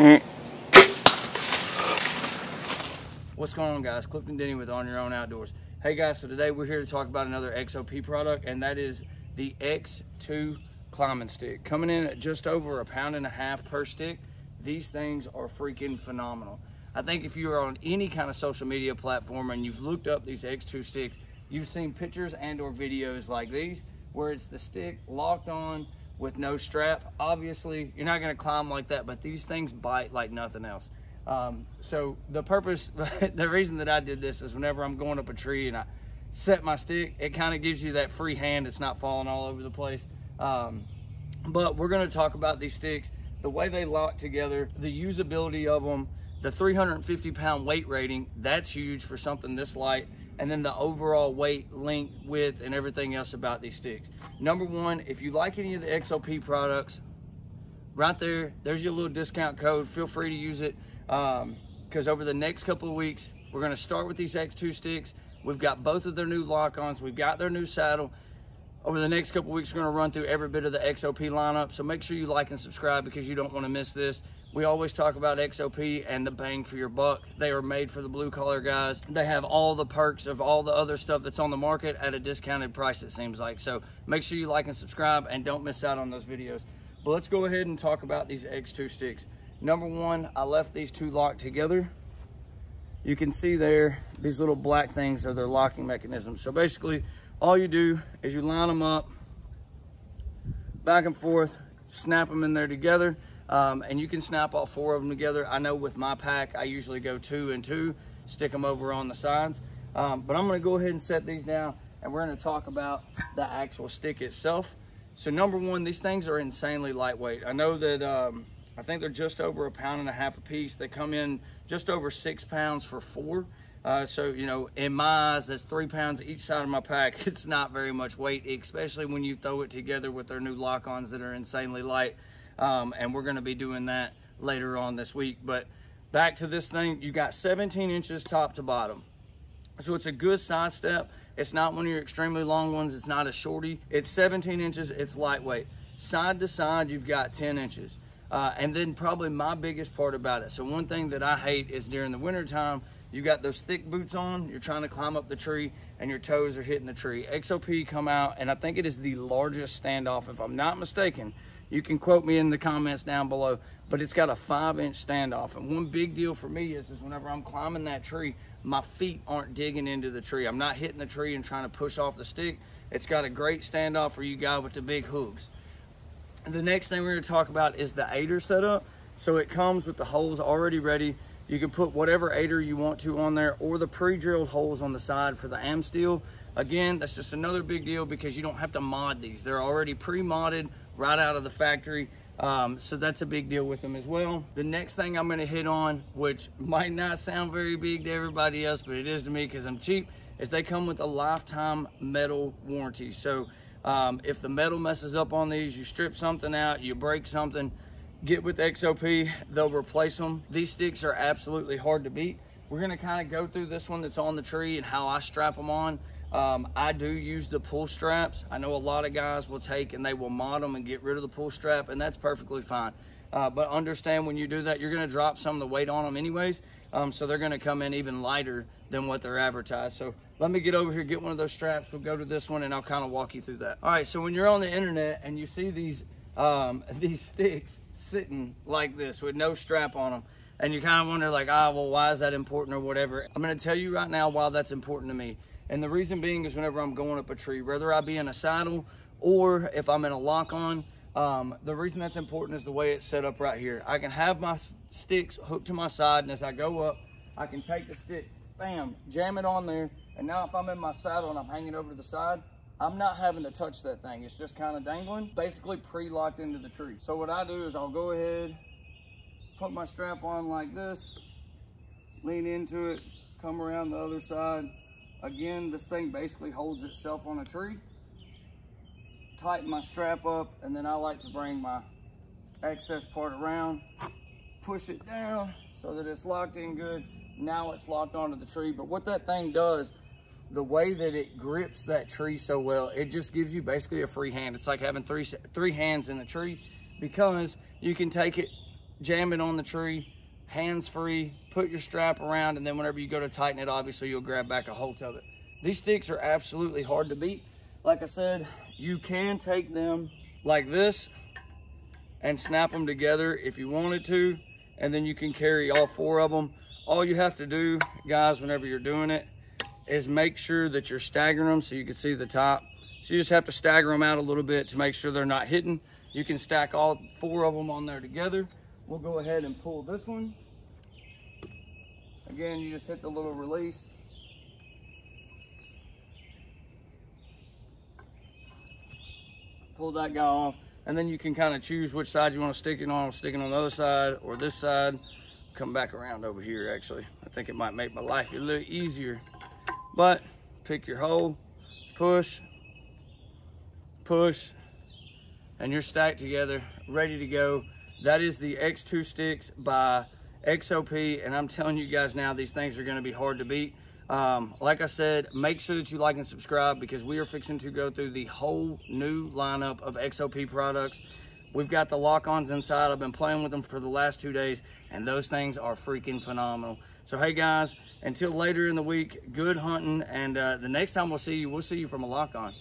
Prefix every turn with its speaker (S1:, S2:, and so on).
S1: Mm. What's going on guys? Clifton Denney with On Your Own Outdoors. Hey guys, so today we're here to talk about another XOP product and that is the X2 climbing stick. Coming in at just over a pound and a half per stick. These things are freaking phenomenal. I think if you're on any kind of social media platform and you've looked up these X2 sticks, you've seen pictures and or videos like these where it's the stick locked on with no strap. Obviously, you're not gonna climb like that, but these things bite like nothing else. Um, so the purpose, the reason that I did this is whenever I'm going up a tree and I set my stick, it kind of gives you that free hand. It's not falling all over the place. Um, but we're gonna talk about these sticks, the way they lock together, the usability of them, the 350 pound weight rating, that's huge for something this light. And then the overall weight, length, width, and everything else about these sticks. Number one, if you like any of the XOP products, right there, there's your little discount code. Feel free to use it because um, over the next couple of weeks, we're gonna start with these X2 sticks. We've got both of their new lock-ons. We've got their new saddle. Over the next couple weeks, we're gonna run through every bit of the XOP lineup. So make sure you like and subscribe because you don't wanna miss this. We always talk about XOP and the bang for your buck. They are made for the blue collar guys. They have all the perks of all the other stuff that's on the market at a discounted price, it seems like. So make sure you like and subscribe and don't miss out on those videos. But let's go ahead and talk about these X2 sticks. Number one, I left these two locked together. You can see there, these little black things are their locking mechanisms. So basically, all you do is you line them up, back and forth, snap them in there together, um, and you can snap all four of them together. I know with my pack, I usually go two and two, stick them over on the sides. Um, but I'm gonna go ahead and set these down and we're gonna talk about the actual stick itself. So number one, these things are insanely lightweight. I know that, um, I think they're just over a pound and a half a piece. They come in just over six pounds for four. Uh, so, you know, in my eyes, that's three pounds each side of my pack. It's not very much weight, especially when you throw it together with their new lock-ons that are insanely light um, and we're gonna be doing that later on this week. But back to this thing, you got 17 inches top to bottom. So it's a good side step. It's not one of your extremely long ones. It's not a shorty. It's 17 inches, it's lightweight. Side to side, you've got 10 inches. Uh, and then probably my biggest part about it. So one thing that I hate is during the winter time, you got those thick boots on, you're trying to climb up the tree and your toes are hitting the tree. XOP come out and I think it is the largest standoff, if I'm not mistaken, you can quote me in the comments down below, but it's got a five inch standoff. And one big deal for me is, is whenever I'm climbing that tree, my feet aren't digging into the tree. I'm not hitting the tree and trying to push off the stick. It's got a great standoff for you guys with the big hooves. The next thing we're gonna talk about is the aider setup. So it comes with the holes already ready. You can put whatever aider you want to on there or the pre-drilled holes on the side for the AmSteel. Again, that's just another big deal because you don't have to mod these. They're already pre-modded right out of the factory. Um, so that's a big deal with them as well. The next thing I'm gonna hit on, which might not sound very big to everybody else, but it is to me because I'm cheap, is they come with a lifetime metal warranty. So um, if the metal messes up on these, you strip something out, you break something, get with XOP, they'll replace them. These sticks are absolutely hard to beat. We're gonna kind of go through this one that's on the tree and how I strap them on. Um, I do use the pull straps. I know a lot of guys will take and they will mod them and get rid of the pull strap, and that's perfectly fine. Uh, but understand when you do that, you're gonna drop some of the weight on them anyways, um, so they're gonna come in even lighter than what they're advertised. So let me get over here, get one of those straps. We'll go to this one and I'll kind of walk you through that. All right, so when you're on the internet and you see these, um, these sticks sitting like this with no strap on them, and you kind of wonder like, ah, well, why is that important or whatever? I'm gonna tell you right now why that's important to me. And the reason being is whenever I'm going up a tree, whether I be in a saddle or if I'm in a lock on, um, the reason that's important is the way it's set up right here. I can have my sticks hooked to my side and as I go up, I can take the stick, bam, jam it on there. And now if I'm in my saddle and I'm hanging over to the side, I'm not having to touch that thing. It's just kind of dangling, basically pre-locked into the tree. So what I do is I'll go ahead, put my strap on like this, lean into it, come around the other side, Again, this thing basically holds itself on a tree. Tighten my strap up, and then I like to bring my excess part around, push it down so that it's locked in good. Now it's locked onto the tree. But what that thing does, the way that it grips that tree so well, it just gives you basically a free hand. It's like having three, three hands in the tree because you can take it jam it on the tree, hands free, put your strap around, and then whenever you go to tighten it, obviously you'll grab back a hold of it. These sticks are absolutely hard to beat. Like I said, you can take them like this and snap them together if you wanted to, and then you can carry all four of them. All you have to do, guys, whenever you're doing it, is make sure that you're staggering them so you can see the top. So you just have to stagger them out a little bit to make sure they're not hitting. You can stack all four of them on there together. We'll go ahead and pull this one. Again, you just hit the little release. Pull that guy off and then you can kind of choose which side you want to stick it on, sticking on the other side or this side. Come back around over here, actually. I think it might make my life a little easier. But pick your hole, push, push, and you're stacked together, ready to go. That is the X2 sticks by XOP, and I'm telling you guys now, these things are gonna be hard to beat. Um, like I said, make sure that you like and subscribe because we are fixing to go through the whole new lineup of XOP products. We've got the lock-ons inside. I've been playing with them for the last two days, and those things are freaking phenomenal. So, hey, guys, until later in the week, good hunting, and uh, the next time we'll see you, we'll see you from a lock-on.